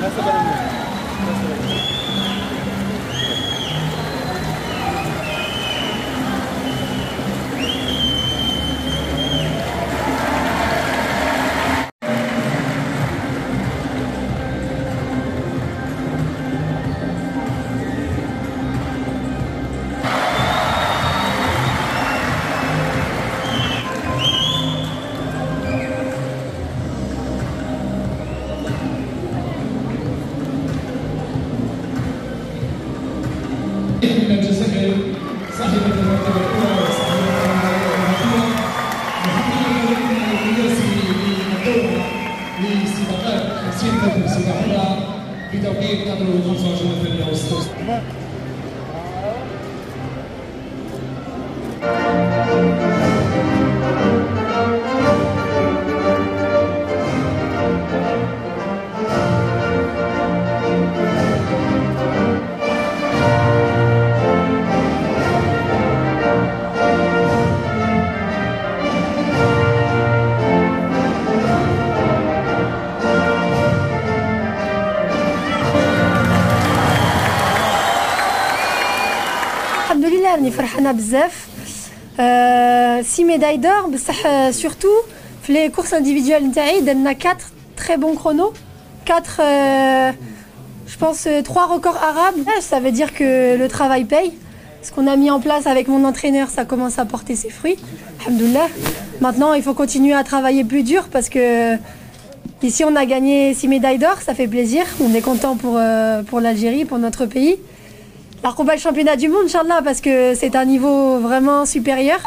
That's the better move. That's. Sfântă Sfânta Pura, Vitau Ghe, presidente لله راني فرحانه بزاف آه، سي ميداي دور بصح آه، سورتو في لي كورس انديفيدوال نتاعي درنا 4 تري بون chrono 4 euh, je pense 3 records arabes ça veut dire que le travail paye ce qu'on a mis en place avec mon entraîneur ça commence à porter ses fruits alhamdoulilah maintenant il faut continuer à travailler plus dur parce que ici on a gagné 6 médailles d'or ça fait plaisir on est content pour, euh, pour l'Algérie pour notre pays la combat le championnat du monde, Inch'Allah, parce que c'est un niveau vraiment supérieur.